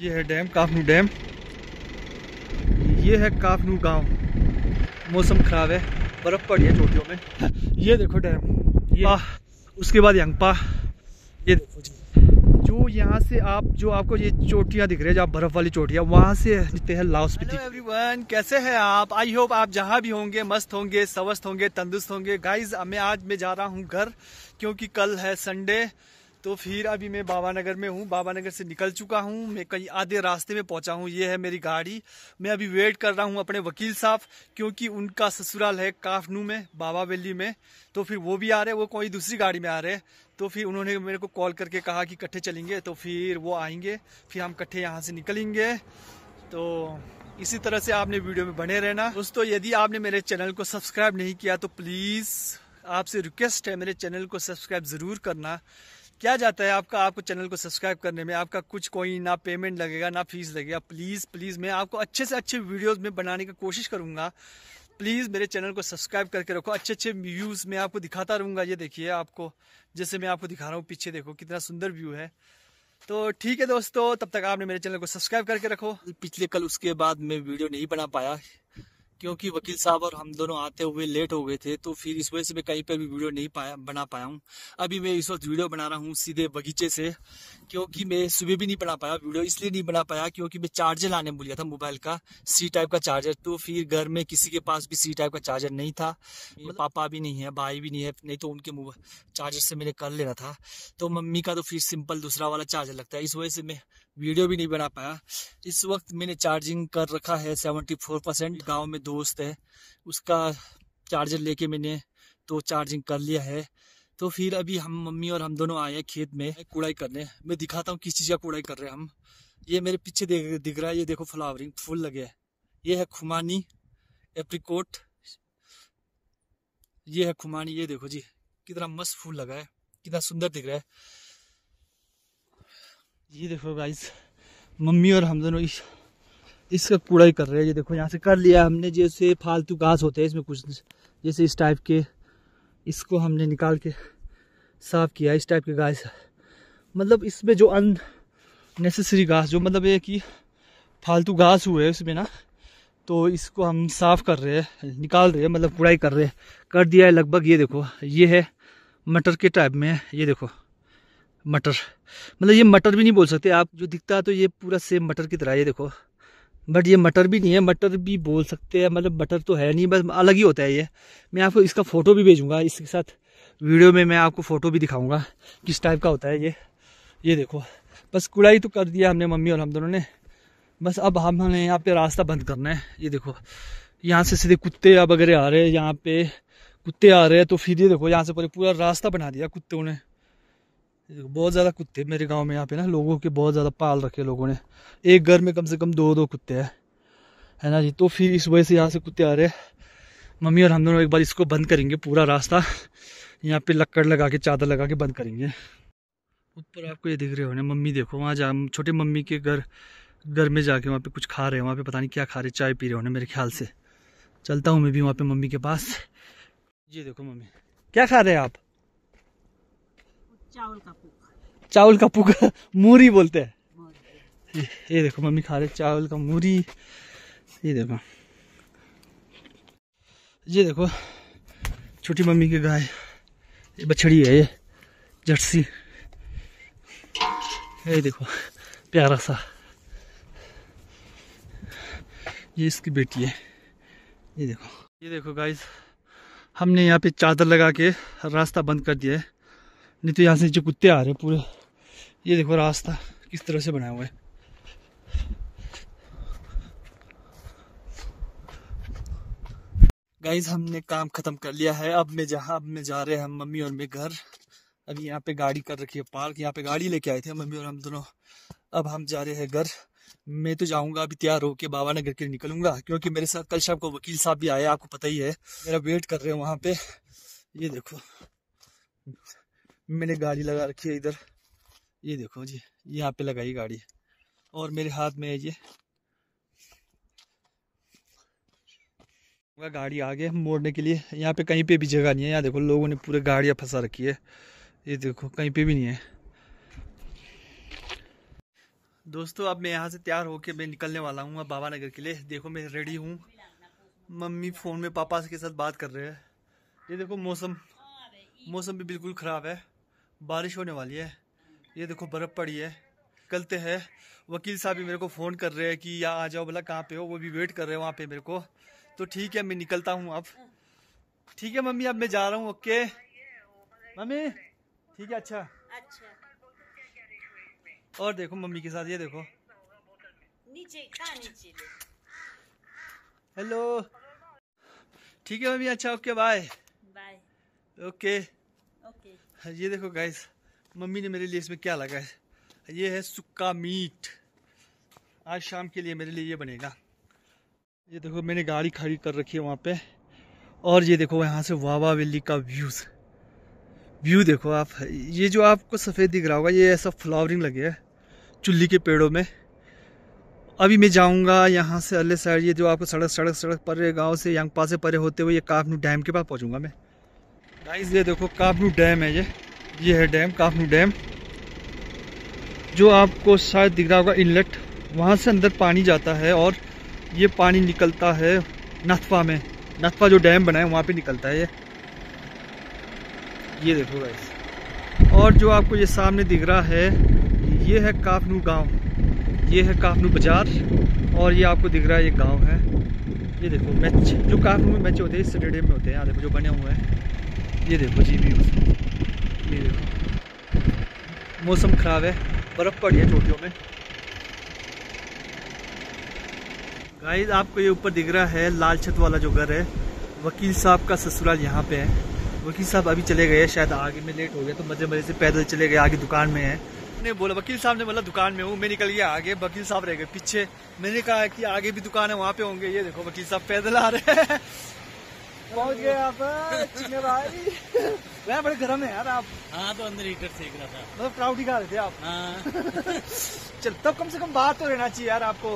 ये है डैम काफनू डैम। ये है काफनू गाँव। मौसम ख़राब है बर्फ़ पड़ी है चोटियों में। ये देखो डैम ये आ, उसके बाद यंगपा। ये देखो जी जो यहाँ से आप जो आपको ये चोटियाँ दिख रही है जहाँ बर्फ़ वाली चोटियाँ वहाँ से दिखते हैं लाहौल स्पीति। एवरीवन कैसे हैं आप? आई होप आप जहाँ भी होंगे मस्त होंगे स्वस्थ होंगे तंदुरुस्त होंगे। गाइज़ मैं आज मैं जा रहा हूँ घर क्योंकि कल है संडे तो फिर अभी मैं बाबा नगर में हूँ बाबा नगर से निकल चुका हूँ, मैं कहीं आधे रास्ते में पहुँचा हूँ, ये है मेरी गाड़ी। मैं अभी वेट कर रहा हूँ अपने वकील साहब, क्योंकि उनका ससुराल है काफनू में, बाबा वैली में। तो फिर वो भी आ रहे वो कोई दूसरी गाड़ी में आ रहे तो फिर उन्होंने मेरे को कॉल करके कहा कि कट्ठे चलेंगे तो फिर वो आएँगे, फिर हम कट्ठे यहाँ से निकलेंगे। तो इसी तरह से आपने वीडियो में बने रहना। दोस्तों, यदि आपने मेरे चैनल को सब्सक्राइब नहीं किया तो प्लीज़ आपसे रिक्वेस्ट है, मेरे चैनल को सब्सक्राइब ज़रूर करना। क्या जाता है आपका, आपको चैनल को सब्सक्राइब करने में? आपका कुछ कोई ना पेमेंट लगेगा, ना फ़ीस लगेगा। प्लीज़ प्लीज़ मैं आपको अच्छे से अच्छे वीडियोस में बनाने की कोशिश करूँगा। प्लीज़ मेरे चैनल को सब्सक्राइब करके रखो। अच्छे अच्छे व्यूज़ मैं आपको दिखाता रहूँगा। ये देखिए आपको, जैसे मैं आपको दिखा रहा हूँ, पीछे देखो कितना सुंदर व्यू है। तो ठीक है दोस्तों, तब तक आपने मेरे चैनल को सब्सक्राइब करके रखो। पिछले कल उसके बाद मैं वीडियो नहीं बना पाया। क्योंकि वकील साहब और हम दोनों आते हुए लेट हो गए थे तो फिर इस वजह से मैं कहीं पर भी वीडियो नहीं पाया बना पाया हूँ। अभी मैं इस वक्त वीडियो बना रहा हूँ सीधे बगीचे से क्योंकि मैं सुबह भी नहीं बना पाया वीडियो इसलिए नहीं बना पाया क्योंकि मैं चार्जर लाने भूल गया था मोबाइल का सी टाइप का चार्जर तो फिर घर में किसी के पास भी सी टाइप का चार्जर नहीं था। पापा भी नहीं है भाई भी नहीं है नहीं तो उनके चार्जर से मैंने कर लेना था। तो मम्मी का तो फिर सिंपल दूसरा वाला चार्जर लगता है। इस वजह से मैं वीडियो भी नहीं बना पाया। इस वक्त मैंने चार्जिंग कर रखा है सेवेंटी फोर परसेंट गाँव में दोस्त है। उसका चार्जर लेके मैंने तो चार्जिंग कर लिया है। तो फिर अभी हम मम्मी और हम दोनों आए हैं खेत में कूड़ाई करने। मैं दिखाता हूँ किस चीज़ का कूड़ाई कर रहे हैं हम। ये मेरे पीछे देख, दिख रहा है, ये देखो फ्लावरिंग फूल लगे है। ये है खुमानी एप्रिकोट ये है खुमानी, ये देखो जी, कितना मस्त फूल लगा है, कितना सुंदर दिख रहा है। ये देखो गाइस मम्मी और हम दोनों इस, इसका कूड़ा ही कर रहे हैं। ये देखो, यहाँ से कर लिया हमने, जैसे फालतू घास होते हैं इसमें कुछ जैसे इस टाइप के, इसको हमने निकाल के साफ़ किया इस टाइप के घास मतलब इसमें जो अन नेसेसरी घास, जो मतलब ये कि फालतू घास हुए है इसमें ना तो इसको हम साफ़ कर रहे हैं, निकाल रहे हैं मतलब कूड़ाई कर रहे हैं। कर दिया है लगभग, ये देखो, ये है मटर के टाइप में ये देखो। मटर। मतलब ये मटर भी नहीं बोल सकते। आप जो दिखता है तो ये पूरा सेम मटर की तरह ये देखो। बट ये मटर भी नहीं है, मटर भी बोल सकते हैं। मतलब मटर तो है नहीं, बस अलग ही होता है ये। मैं आपको इसका फ़ोटो भी भेजूँगा, इसके साथ वीडियो में मैं आपको फ़ोटो भी दिखाऊँगा, किस टाइप का होता है ये। ये देखो, बस कुड़ाई तो कर दिया हमने मम्मी और हम दोनों ने। बस अब हमने यहाँ पे रास्ता बंद करना है। ये देखो, यहाँ से सीधे कुत्ते वगैरह आ रहे हैं, यहाँ पे कुत्ते आ रहे हैं तो फिर ये देखो, यहाँ से पूरे पूरा रास्ता बना दिया कुत्तों ने। बहुत ज़्यादा कुत्ते मेरे गाँव में यहाँ पे ना, लोगों के बहुत ज़्यादा पाल रखे लोगों ने। एक घर में कम से कम दो दो कुत्ते हैं। है ना जी? तो फिर इस वजह से यहाँ से कुत्ते आ रहे हैं। मम्मी और हम दोनों एक बार इसको बंद करेंगे पूरा रास्ता। यहाँ पे लक्कड़ लगा के, चादर लगा के बंद करेंगे। ऊपर आपको ये दिख रहे हो मम्मी देखो, वहाँ जा, छोटे मम्मी के घर घर में जाके वहाँ पे कुछ खा रहे हैं। वहाँ पे पता नहीं क्या खा रहे, चाय पी रहे होने मेरे ख्याल से। चलता हूँ मैं भी वहाँ पे मम्मी के पास। ये देखो मम्मी, क्या खा रहे हैं आप? चावल का पुक चावल का पुक मूरी बोलते हैं। ये, ये देखो मम्मी खा रहे चावल का मूरी। ये देखो। ये देखो छोटी मम्मी की गाय। ये बछड़ी है ये जर्सी। ये देखो प्यारा सा। ये इसकी बेटी है। ये देखो। ये देखो गाइस हमने यहाँ पे चादर लगा के रास्ता बंद कर दिया है। नहीं तो यहाँ से जो कुत्ते आ रहे पूरे, ये देखो रास्ता किस तरह से बनाया हुआ है। गाइज़ हमने काम खत्म कर लिया है। अब मैं जहाँ, अब मैं जा रहे हैं हम मम्मी और मैं घर। अभी यहाँ पे गाड़ी कर रखी है, पार्क। यहाँ पे गाड़ी लेके आए थे मम्मी और हम दोनों। अब हम जा रहे हैं घर। मैं तो जाऊँगा, अभी तैयार होके बाबा नगर के निकलूँगा, क्योंकि मेरे साथ कल शाम को वकील साहब भी आए, आपको पता ही है। मेरा वेट कर रहे हैं वहाँ पे। ये देखो। मैंने गाड़ी लगा रखी है इधर। ये देखो जी, यहाँ पे लगाई गाड़ी। और मेरे हाथ में है ये गाड़ी आ आगे मोड़ने के लिए, यहाँ पे कहीं पे भी जगह नहीं है। यहाँ देखो, लोगों ने पूरे गाड़ियाँ फंसा रखी है। ये देखो, कहीं पे भी नहीं है। दोस्तों, अब मैं यहाँ से तैयार होके मैं निकलने वाला हूँ बाबा नगर के लिए। देखो, मैं रेडी हूँ। मम्मी फ़ोन में पापा के साथ बात कर रहे हैं। ये देखो, मौसम। मौसम भी बिल्कुल ख़राब है। बारिश होने वाली है। ये देखो बर्फ़ पड़ी है। निकलते हैं। वकील साहब भी मेरे को फ़ोन कर रहे हैं कि या आ जाओ बोला कहाँ पे हो? वो भी वेट कर रहे हैं वहाँ पे मेरे को। तो ठीक है मैं निकलता हूँ अब। ठीक है मम्मी अब मैं जा रहा हूँ ओके? मम्मी? ठीक है अच्छा। अच्छा। और देखो मम्मी के साथ ये देखो। नीचे नीचे? हेलो। ठीक है मम्मी अच्छा okay bye. Bye. Okay. Okay. ये देखो गाइस मम्मी ने मेरे लिए इसमें क्या लगा है? ये है सुक्का मीट। आज शाम के लिए मेरे लिए ये बनेगा। ये देखो, मैंने गाड़ी खड़ी कर रखी है वहाँ पे। और ये देखो, यहाँ से वावा वैली का व्यूज़ व्यू देखो आप, ये जो आपको सफ़ेद दिख रहा होगा, ये ऐसा फ्लावरिंग लगे है चुल्ली के पेड़ों में। अभी मैं जाऊँगा यहाँ से अगले साइड ये जो आपको सड़क सड़क सड़क परे गाँव से यंगपा से परे होते हुए ये काफनू डैम के पास पहुँचूँगा मैं। गाइस ये देखो, काफनू डैम है ये। ये है डैम, काफनू डैम। जो आपको शायद दिख रहा होगा, इनलेट। वहाँ से अंदर पानी जाता है और ये पानी निकलता है नथवा में। नथवा जो डैम बना है, वहाँ पे निकलता है ये। ये देखो गाइस और जो आपको ये सामने दिख रहा है, ये है काफनू गाँव। ये है काफनू बाज़ार। और ये आपको दिख रहा है, ये गाँव है। ये देखो, मैच। जो काफनू में मैच होते हैं स्टेडियम में होते हैं। यहाँ देखो, जो बने हुए हैं। ये देखो जी भी ये देखो। मौसम ख़राब है, बर्फ़ पड़ी है चोटियों में। गाइस आपको ये ऊपर दिख रहा है, लाल छत वाला जो घर है, वकील साहब का ससुराल यहाँ पे है। वकील साहब अभी चले गए, शायद आगे में लेट हो गया तो मज़े मज़े से पैदल चले गए, आगे दुकान में है। ने बोला, वकील साहब ने बोला, दुकान में हूँ, मैं निकल गया आगे। वकील साहब रह गए पीछे। मैंने कहा कि आगे भी दुकान है, वहाँ पे होंगे। ये देखो, वकील साहब पैदल आ रहे हैं। पहुँच गए आप भाई। वह बड़े गर्म है यार आप। हाँ तो अंदर हीटर सेक रहा था। मतलब क्राउड दिखा रहे थे आप। हाँ। चल तब कम से कम बात तो रहना चाहिए यार आपको।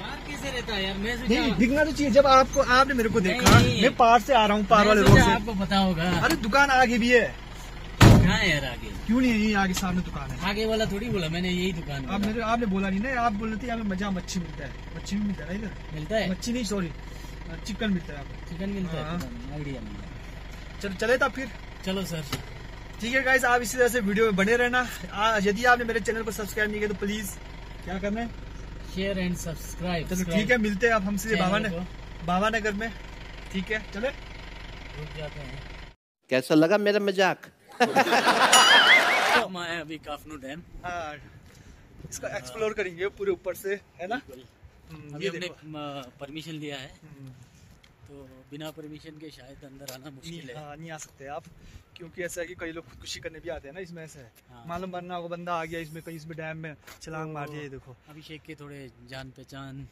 यार कैसे रहता है यार? मैं नहीं दिखना तो चाहिए। जब आपको आपने मेरे को देखा। मैं पार से आ रहा हूँ पार वाले रोड से। आपको पता होगा। अरे दुकान आगे भी है। कहाँ है यार आगे? क्यों नहीं है? यही आगे सामने दुकान है। आगे वाला थोड़ी बोला मैंने यही दुकान आप मेरे आपने बोला नहीं ना आप बोल रहे थे यहाँ पे मज़ा मच्छी मिलता है। मच्छी भी मिलता है इधर? मिलता है? मच्छी नहीं सॉरी चिकन मिलता है चिकन मिलता हाँ। है। आइडिया नहीं चल चले तब फिर। चलो सर। ठीक है गाइस आप इसी तरह से वीडियो में बने रहना। यदि आपने मेरे चैनल को सब्सक्राइब नहीं किया तो प्लीज़ क्या करना है? शेयर एंड सब्सक्राइब चलो ठीक है मिलते हैं आप हमसे बाबा नगर बाबा नगर में। ठीक है चले। रुक जाते हैं। कैसा लगा मेरा मज़ाक? अभी काफनू डैम इसका एक्सप्लोर करेंगे पूरे ऊपर से है ना? हम्म, अभी हमने परमिशन लिया है। हम्म, तो बिना परमिशन के शायद अंदर आना मुश्किल है। हाँ नहीं आ सकते आप क्योंकि ऐसा है कि कई लोग खुदकुशी करने भी आते हैं ना इसमें ऐसे। हाँ। मालूम बनना होगा बंदा आ गया इसमें कहीं इसमें डैम में छलांग मार दिया देखो। अभिषेक के थोड़े जान पहचान।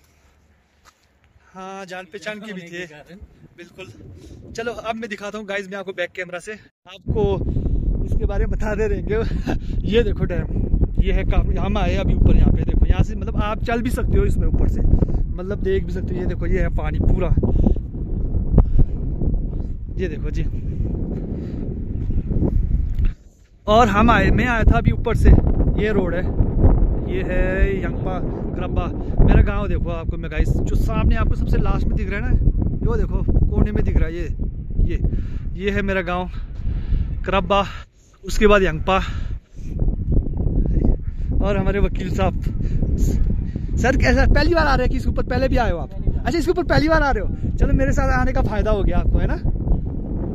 हाँ जान पहचान के भी थे। बिल्कुल। चलो अब मैं दिखाता हूँ गाइज़ मैं आपको बैक कैमरा से। आपको इसके बारे में बता दे रहेंगे। ये देखो डैम। ये है काफ़ी हम आए अभी ऊपर यहाँ पे देखो यहाँ से मतलब आप चल भी सकते हो इसमें ऊपर से। मतलब देख भी सकते हो ये देखो ये है पानी पूरा। ये देखो जी। और हम आए मैं आया था अभी ऊपर से। ये रोड है। ये है यंगपा ग्रब्बा। मेरा गाँव देखो आपको मैं गाइस जो सामने आपको सबसे लास्ट में दिख रहा है ना यो देखो कोने में दिख रहा है ये ये ये है मेरा गाँव करब्बा उसके बाद यंगपा और हमारे वकील साहब। सर कैसा पहली बार आ रहे हैं कि इसके ऊपर पहले भी आए हो आप? अच्छा इसके ऊपर पहली बार आ रहे हो? चलो मेरे साथ आने का फ़ायदा हो गया आपको है ना?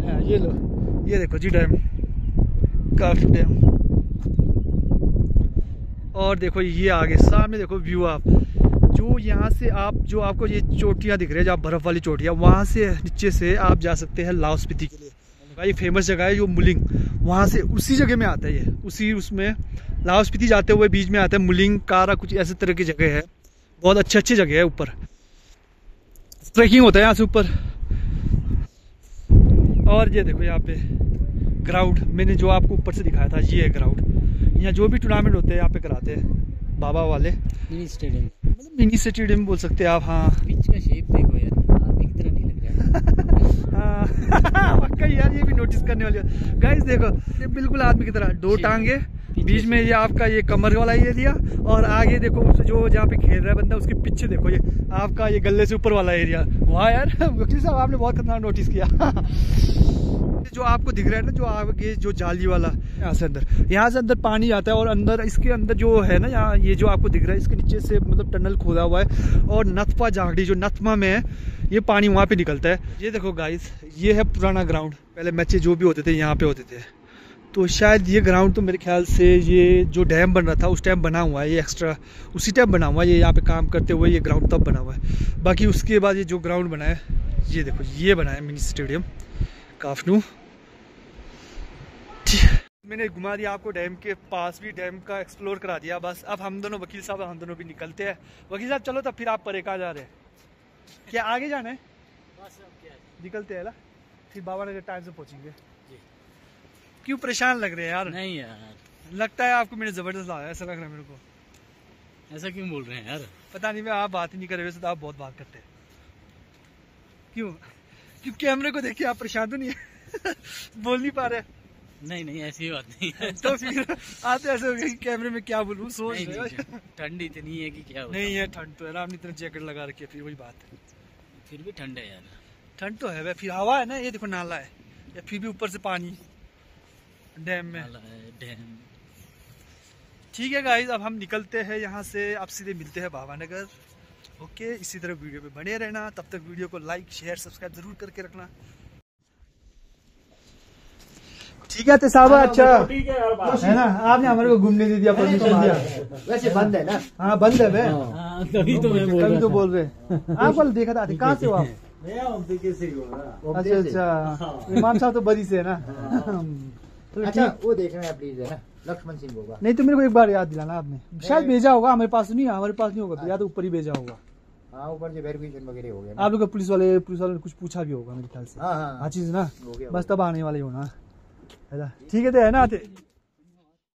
हाँ, ये लो ये देखो जी डैम काफ़ी डैम। और देखो ये आगे सामने देखो व्यू आप। जो यहाँ से आप, जो आपको ये चोटियाँ दिख रही है, जो बर्फ़ वाली चोटियाँ, वहाँ से नीचे से आप जा सकते हैं लाहौल स्पीति के लिए। भाई फ़ेमस जगह है जो मुलिंग। वहाँ से उसी जगह में आता है ये। उसी उसमें लाहौल स्पीति जाते हुए बीच में आता है मुलिंग, कारा, कुछ ऐसे तरह की जगह है। बहुत अच्छी अच्छी जगह है ऊपर। ट्रैकिंग होता है यहाँ से ऊपर। और ये देखो यहाँ पे ग्राउंड। मैंने जो आपको ऊपर से दिखाया था, ये है ग्राउंड। यहाँ जो भी टूर्नामेंट होते हैं, यहाँ पे कराते हैं बाबा वाले। स्टेडियम मिनी स्टेडियम बोल सकते हैं आप हाँ। पिच का शेप देखो यार आदमी की तरह नहीं लग रहा। हाँ, वाकई यार ये भी नोटिस करने वाली गाइस देखो ये बिल्कुल आदमी की तरह दो। टांगे बीच में ये आपका ये कमर वाला एरिया और आगे देखो उस जो जहाँ पे खेल रहा है बंदा उसके पीछे देखो ये आपका ये गले से ऊपर वाला एरिया वाह यार वकील साहब आपने बहुत खतरनाक नोटिस किया। जो आपको दिख रहा है ना, जो आगे जो जाली वाला, यहाँ से अंदर, यहाँ से अंदर पानी आता है और अंदर इसके अंदर जो है ना, यहाँ ये जो आपको दिख रहा है, इसके नीचे से मतलब टनल खोदा हुआ है और नथपा जागड़ी जो नथमा में है, ये पानी वहाँ पे निकलता है। ये देखो गाइस ये है पुराना ग्राउंड पहले मैचे जो भी होते थे, यहाँ पे होते थे। तो शायद ये ग्राउंड तो मेरे ख्याल से ये जो डैम बन रहा था, उस टाइम बना हुआ है, ये एक्स्ट्रा उसी टाइम बना हुआ है, ये यहाँ पे काम करते हुए ये ग्राउंड तब बना हुआ है। बाकी उसके बाद ये जो ग्राउंड बना है, ये देखो, ये बना है मिनी स्टेडियम काफनू। मैंने घुमा दिया आपको डैम के पास भी डैम का एक्सप्लोर करा दिया बस। अब हम दोनों वकील साहब हम दोनों भी निकलते हैं। वकील साहब चलो तब फिर आप परे कहाँ जा रहे हैं? क्या आगे जाना है? निकलते हैं ना? फिर बाबा नगर टाइम से पहुँचेंगे। क्यों परेशान लग रहे हैं यार? नहीं यार। लगता है आपको मैंने ज़बरदस्त लाया ऐसा लग रहा है मेरे को। ऐसा क्यों बोल रहे हैं यार? पता नहीं मैं आप बात ही नहीं कर रहे वैसे तो आप बहुत बात करते हैं। क्यों? क्यों कैमरे को देखिए आप परेशान तो नहीं है? बोल नहीं पा रहे। नहीं नहीं ऐसी बात नहीं है। तो फिर आते ऐसे हो गए कि कैमरे में क्या बोलूँ सोच नहीं, रहे ठंड इतनी है कि क्या नहीं है ठंड तो है ना आपने इतना जैकेट लगा रखी है फिर वही बात है। फिर भी ठंड है यार। ठंड तो है फिर हवा है ना ये देखो नाला है। या फिर भी ऊपर से पानी डैम में। डैम। ठीक है गाइज़ अब हम निकलते हैं यहाँ से आप सीधे मिलते हैं भावानगर ओके इसी तरह वीडियो पे बने रहना तब तक वीडियो को लाइक शेयर सब्सक्राइब ज़रूर करके रखना। ठीक है तो साहब अच्छा। है ना? आपने हमारे को घूमने दे दिया परमिशन दिया वैसे बंद है ना? हाँ बंद है मैं हाँ, तभी तो मैं बोल कभी रहा तो बोल रहे। आप कल देखा था कहाँ से हो आप? अच्छा अच्छा। इमाम साहब तो बदी से है ना? तो अच्छा वो देखना है प्लीज़ है ना लक्ष्मण सिंह होगा। नहीं तो मेरे को एक बार याद दिलाना आपने। शायद भेजा होगा हमारे पास नहीं हमारे पास नहीं होगा तो या तो ऊपर ही भेजा होगा। हाँ ऊपर से वेरिफिकेशन वगैरह हो गया आप लोग पुलिस वाले पुलिस वाले ने कुछ पूछा भी होगा मेरे ख्याल से। हाँ हाँ। हाँ चीज़ ना हो बस तब आने वाले हो ना। है ना? ठीक है तो है ना